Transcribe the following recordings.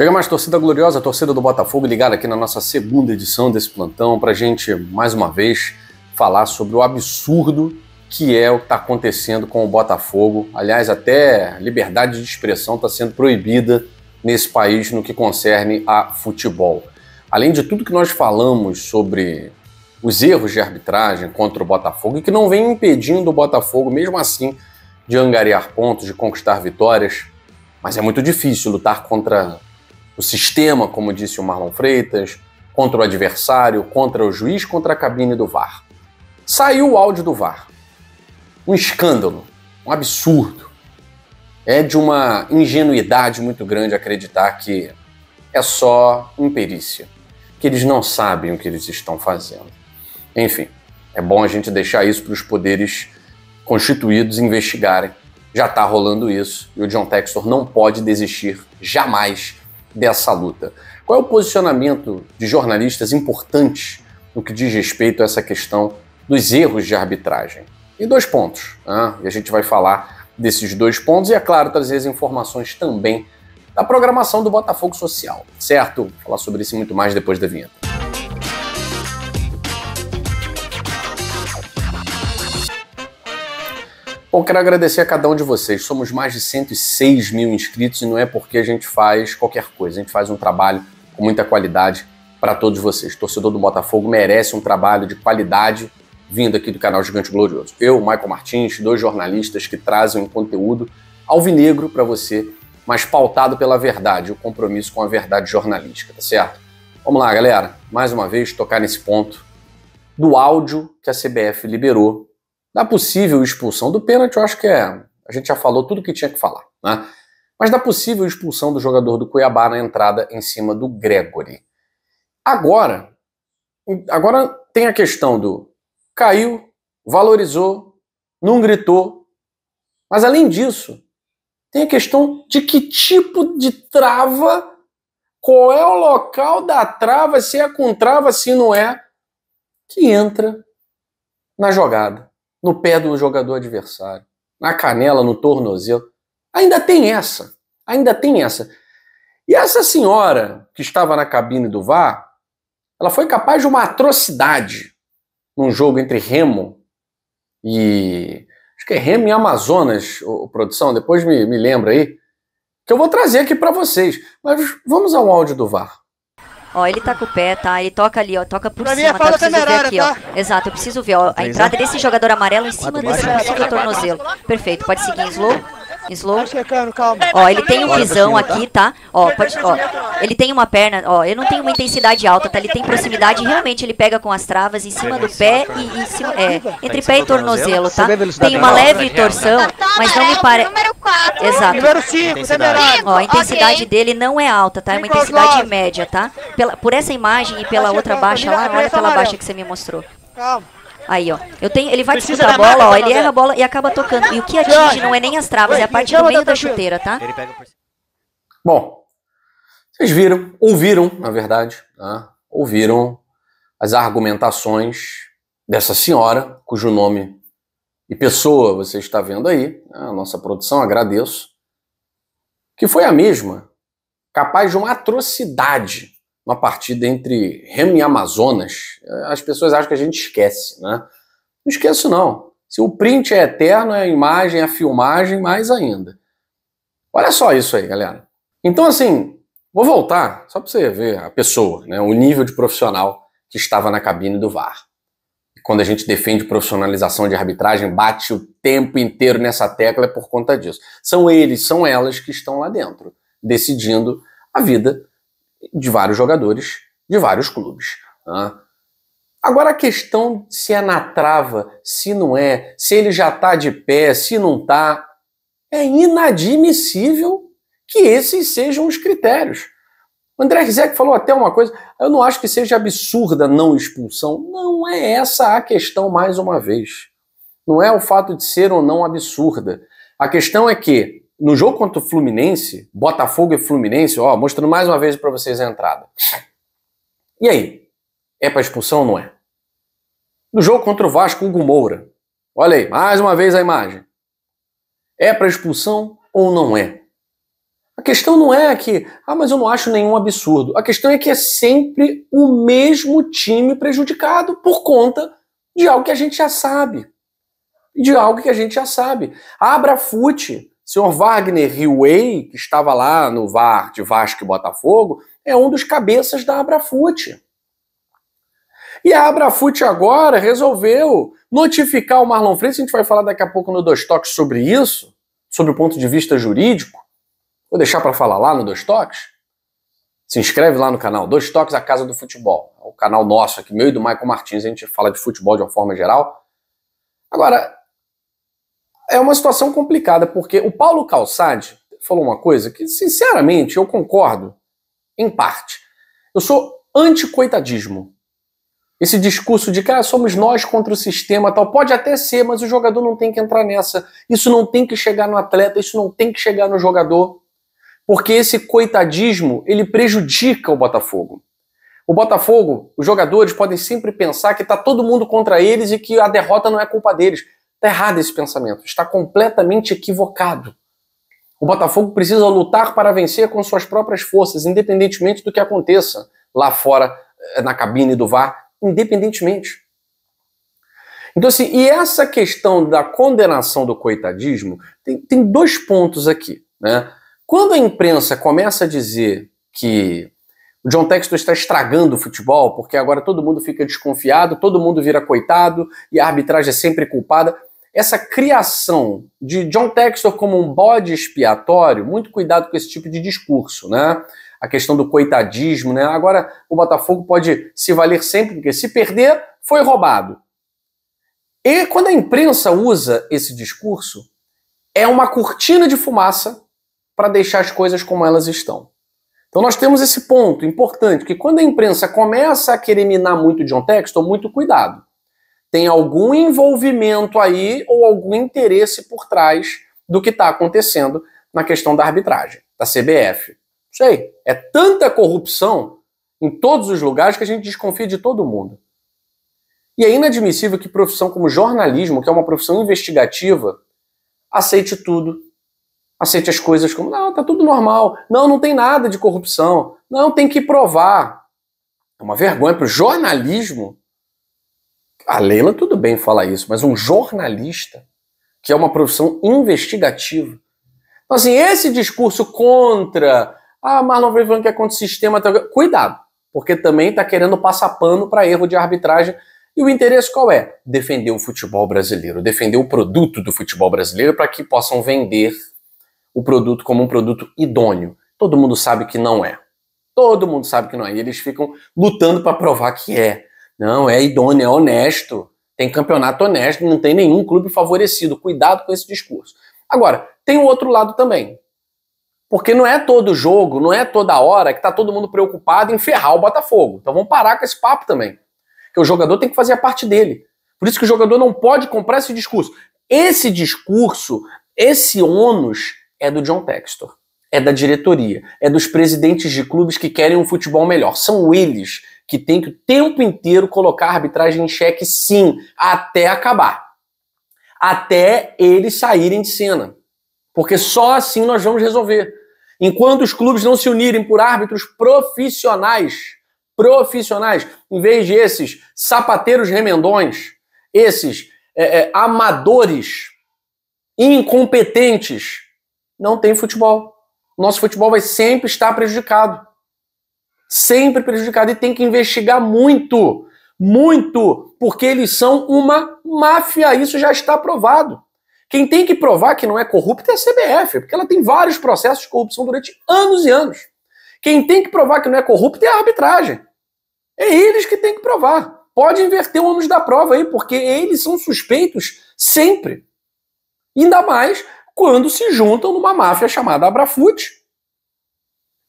Chega mais torcida gloriosa, torcida do Botafogo, ligada aqui na nossa segunda edição desse plantão, para gente, mais uma vez, falar sobre o absurdo que é o que está acontecendo com o Botafogo. Aliás, até liberdade de expressão está sendo proibida nesse país no que concerne a futebol. Além de tudo que nós falamos sobre os erros de arbitragem contra o Botafogo e que não vem impedindo o Botafogo, mesmo assim, de angariar pontos, de conquistar vitórias, mas é muito difícil lutar contra o sistema, como disse o Marlon Freitas, contra o adversário, contra o juiz, contra a cabine do VAR. Saiu o áudio do VAR. Um escândalo, um absurdo. É de uma ingenuidade muito grande acreditar que é só imperícia, que eles não sabem o que eles estão fazendo. Enfim, é bom a gente deixar isso para os poderes constituídos investigarem. Já está rolando isso e o John Textor não pode desistir jamais dessa luta. Qual é o posicionamento de jornalistas importantes no que diz respeito a essa questão dos erros de arbitragem? E dois pontos, né? e a gente vai falar desses dois pontos e, é claro, trazer as informações também da programação do Botafogo Social, certo? Vou falar sobre isso muito mais depois da vinheta. Bom, quero agradecer a cada um de vocês. Somos mais de 106 mil inscritos e não é porque a gente faz qualquer coisa. A gente faz um trabalho com muita qualidade para todos vocês. Torcedor do Botafogo merece um trabalho de qualidade vindo aqui do canal Gigante Glorioso. Eu, Michael Martins, dois jornalistas que trazem um conteúdo alvinegro para você, mas pautado pela verdade, o compromisso com a verdade jornalística, tá certo? Vamos lá, galera. Mais uma vez, tocar nesse ponto do áudio que a CBF liberou da possível expulsão do pênalti, eu acho que é. A gente já falou tudo que tinha que falar, né? Mas da possível expulsão do jogador do Cuiabá na entrada em cima do Gregory. Agora, agora tem a questão do caiu, valorizou, não gritou. Mas além disso, tem a questão de que tipo de trava, qual é o local da trava, se é com trava, se não é, que entra na jogada no pé do jogador adversário, na canela, no tornozelo. Ainda tem essa, ainda tem essa. E essa senhora que estava na cabine do VAR, ela foi capaz de uma atrocidade num jogo entre Remo e. Acho que é Remo e Amazonas, o, produção, depois me, me lembra aí, que eu vou trazer aqui para vocês. Mas vamos ao áudio do VAR. Ó, ele tá com o pé, tá? Ele toca ali, ó, toca por pra cima, tá? Eu preciso ver aqui, tá? ó. Exato, eu preciso ver, ó, a entrada desse jogador amarelo em cima desse possível tornozelo. Perfeito, pode seguir em slow. Slow. Ó, ele tem um visão aqui, tá? Ó, pode, ó, ele tem uma perna, ó, ele não tem uma intensidade alta, tá? Ele tem proximidade, realmente ele pega com as travas em cima do pé e em cima, é, entre pé e tornozelo, tá? Tem uma leve torção, mas não me parece... Exato. Número 5, Ó, a intensidade dele não é alta, tá? É uma intensidade média, tá? Pela, por essa imagem e pela outra baixa lá, olha pela baixa que você me mostrou. Calma. Aí, ó. Eu tenho, ele vai disputar a bola, ó. Ele erra a bola e acaba tocando. E o que atinge não é nem as travas, é a parte do meio da chuteira, tá? Bom, vocês viram, ouviram, na verdade, tá? ouviram as argumentações dessa senhora, cujo nome e pessoa você está vendo aí, né? a nossa produção, agradeço, que foi a mesma, capaz de uma atrocidade uma partida entre Remo e Amazonas, as pessoas acham que a gente esquece, né? Não esqueço não. Se o print é eterno, é a imagem, a filmagem, mais ainda. Olha só isso aí, galera. Então, assim, vou voltar, só para você ver a pessoa, né, o nível de profissional que estava na cabine do VAR. Quando a gente defende profissionalização de arbitragem, bate o tempo inteiro nessa tecla é por conta disso. São eles, são elas que estão lá dentro, decidindo a vida de vários jogadores de vários clubes. Né? Agora a questão se é na trava, se não é, se ele já está de pé, se não está, é inadmissível que esses sejam os critérios. O André Rizek falou até uma coisa, eu não acho que seja absurda não expulsão. Não é essa a questão mais uma vez. Não é o fato de ser ou não absurda. A questão é que no jogo contra o Fluminense, Botafogo e Fluminense, ó, mostrando mais uma vez para vocês a entrada. E aí? É para expulsão ou não é? No jogo contra o Vasco, Hugo Moura. Olha aí, mais uma vez a imagem. É para expulsão ou não é? A questão não é que, ah, mas eu não acho nenhum absurdo. A questão é que é sempre o mesmo time prejudicado por conta de algo que a gente já sabe. De algo que a gente já sabe. Abra fute. Senhor Wagner Riway, que estava lá no VAR de Vasco e Botafogo, é um dos cabeças da Abrafute. E a Abrafute agora resolveu notificar o Marlon Freitas, a gente vai falar daqui a pouco no Dois Toques sobre isso, sobre o ponto de vista jurídico. Vou deixar para falar lá no Dois Toques. Se inscreve lá no canal Dois Toques, a Casa do Futebol. É o canal nosso aqui, meu e do Michael Martins, a gente fala de futebol de uma forma geral. Agora, é uma situação complicada, porque o Paulo Calçade falou uma coisa que, sinceramente, eu concordo em parte. Eu sou anti-coitadismo. Esse discurso de que ah, somos nós contra o sistema tal, pode até ser, mas o jogador não tem que entrar nessa. Isso não tem que chegar no atleta, isso não tem que chegar no jogador. Porque esse coitadismo, ele prejudica o Botafogo. O Botafogo, os jogadores podem sempre pensar que está todo mundo contra eles e que a derrota não é culpa deles. Está errado esse pensamento, está completamente equivocado. O Botafogo precisa lutar para vencer com suas próprias forças, independentemente do que aconteça lá fora eh, na cabine do VAR independentemente. Então, assim, e essa questão da condenação do coitadismo tem, tem dois pontos aqui. Né? Quando a imprensa começa a dizer que o John Textor está estragando o futebol, porque agora todo mundo fica desconfiado, todo mundo vira coitado e a arbitragem é sempre culpada. Essa criação de John Textor como um bode expiatório, muito cuidado com esse tipo de discurso, né? a questão do coitadismo, né? Agora o Botafogo pode se valer sempre, porque se perder, foi roubado. E quando a imprensa usa esse discurso, é uma cortina de fumaça para deixar as coisas como elas estão. Então nós temos esse ponto importante, que quando a imprensa começa a querer minar muito John Texton, muito cuidado. Tem algum envolvimento aí ou algum interesse por trás do que está acontecendo na questão da arbitragem, da CBF sei. É tanta corrupção em todos os lugares que a gente desconfia de todo mundo. E é inadmissível que profissão como jornalismo, que é uma profissão investigativa, aceite tudo. Aceite as coisas como, não, tá tudo normal. Não, não tem nada de corrupção. Não, tem que provar. É uma vergonha para o jornalismo. A Leila tudo bem falar isso, mas um jornalista, que é uma profissão investigativa. Então, assim, esse discurso contra ah, Marlon falando que é contra o sistema. Tá... Cuidado, porque também está querendo passar pano para erro de arbitragem. E o interesse qual é? Defender o futebol brasileiro, defender o produto do futebol brasileiro para que possam vender o produto como um produto idôneo. Todo mundo sabe que não é. Todo mundo sabe que não é. E eles ficam lutando para provar que é. Não, é idôneo, é honesto. Tem campeonato honesto, não tem nenhum clube favorecido. Cuidado com esse discurso. Agora, tem o outro lado também. Porque não é todo jogo, não é toda hora que tá todo mundo preocupado em ferrar o Botafogo. Então vamos parar com esse papo também. Que o jogador tem que fazer a parte dele. Por isso que o jogador não pode comprar esse discurso. Esse discurso, esse ônus é do John Textor, é da diretoria, é dos presidentes de clubes que querem um futebol melhor. São eles que têm que o tempo inteiro colocar a arbitragem em xeque, sim, até acabar. Até eles saírem de cena. Porque só assim nós vamos resolver. Enquanto os clubes não se unirem por árbitros profissionais, profissionais, em vez de esses sapateiros remendões, esses é, é, amadores, incompetentes, não tem futebol. Nosso futebol vai sempre estar prejudicado. Sempre prejudicado. E tem que investigar muito, muito, porque eles são uma máfia. Isso já está provado. Quem tem que provar que não é corrupta é a CBF, porque ela tem vários processos de corrupção durante anos e anos. Quem tem que provar que não é corrupta é a arbitragem. É eles que têm que provar. Pode inverter o ônus da prova aí, porque eles são suspeitos sempre. Ainda mais quando se juntam numa máfia chamada Abrafute.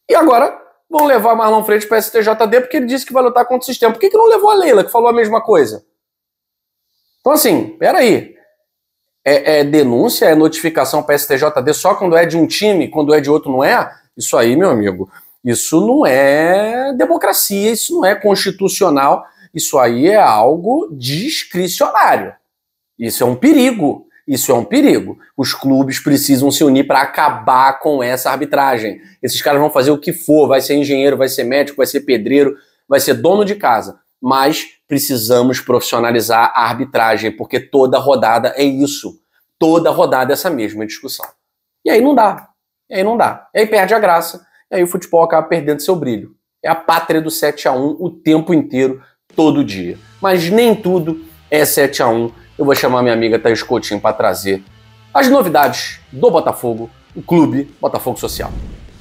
E agora vão levar Marlon Freitas para STJD porque ele disse que vai lutar contra o sistema. Por que, que não levou a Leila, que falou a mesma coisa? Então, assim, peraí é, é denúncia, é notificação para STJD só quando é de um time, quando é de outro não é? Isso aí, meu amigo, isso não é democracia, isso não é constitucional, isso aí é algo discricionário. Isso é um perigo. Isso é um perigo. Os clubes precisam se unir para acabar com essa arbitragem. Esses caras vão fazer o que for, vai ser engenheiro, vai ser médico, vai ser pedreiro, vai ser dono de casa. Mas precisamos profissionalizar a arbitragem, porque toda rodada é isso. Toda rodada é essa mesma discussão. E aí não dá. E aí não dá. E aí perde a graça. E aí o futebol acaba perdendo seu brilho. É a pátria do 7 a 1 o tempo inteiro, todo dia. Mas nem tudo é 7 a 1 Eu vou chamar minha amiga Thaís Coutinho para trazer as novidades do Botafogo, o clube Botafogo Social.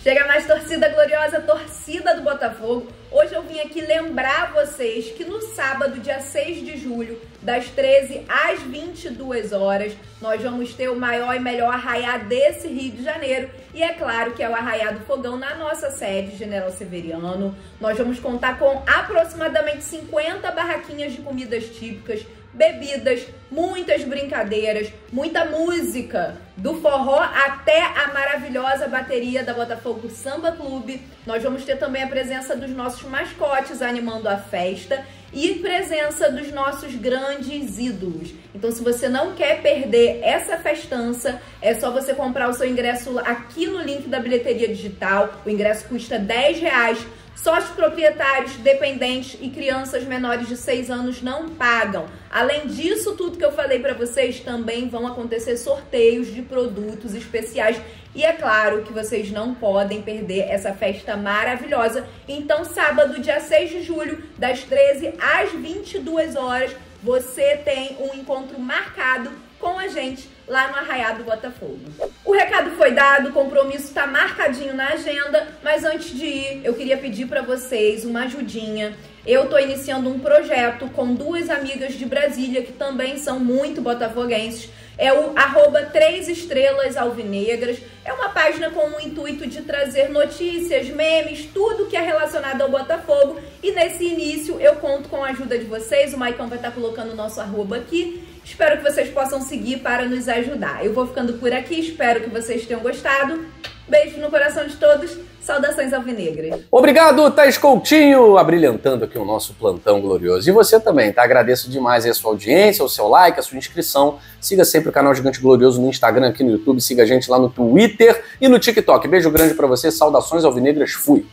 Chega mais torcida gloriosa, torcida do Botafogo. Hoje eu vim aqui lembrar vocês que no sábado, dia 6 de julho, das 13 às 22 horas, nós vamos ter o maior e melhor arraiá desse Rio de Janeiro. E é claro que é o Arraiá do Fogão na nossa sede, General Severiano. Nós vamos contar com aproximadamente 50 barraquinhas de comidas típicas, bebidas, muitas brincadeiras, muita música, do forró até a maravilhosa bateria da Botafogo Samba Clube. Nós vamos ter também a presença dos nossos mascotes animando a festa e presença dos nossos grandes ídolos. Então, se você não quer perder essa festança, é só você comprar o seu ingresso aqui no link da bilheteria digital. O ingresso custa 10 reais Sócios proprietários, dependentes e crianças menores de 6 anos não pagam. Além disso, tudo que eu falei para vocês, também vão acontecer sorteios de produtos especiais. E é claro que vocês não podem perder essa festa maravilhosa. Então, sábado, dia 6 de julho, das 13 às 22 horas, você tem um encontro marcado com a gente lá no Arraiado do Botafogo. O recado foi dado, o compromisso está marcadinho na agenda, mas antes de ir, eu queria pedir para vocês uma ajudinha. Eu estou iniciando um projeto com duas amigas de Brasília que também são muito botafoguenses. É o arroba 3 estrelas alvinegras. É uma página com o intuito de trazer notícias, memes, tudo que é relacionado ao Botafogo. E nesse início eu conto com a ajuda de vocês. O Maicon vai estar colocando o nosso arroba aqui. Espero que vocês possam seguir para nos ajudar. Eu vou ficando por aqui, espero que vocês tenham gostado. Beijo no coração de todos. Saudações alvinegras. Obrigado, Thais Coutinho, abrilhantando aqui o nosso plantão glorioso. E você também, tá? Agradeço demais a sua audiência, o seu like, a sua inscrição. Siga sempre o canal Gigante Glorioso no Instagram, aqui no YouTube. Siga a gente lá no Twitter e no TikTok. Beijo grande para você. Saudações alvinegras. Fui.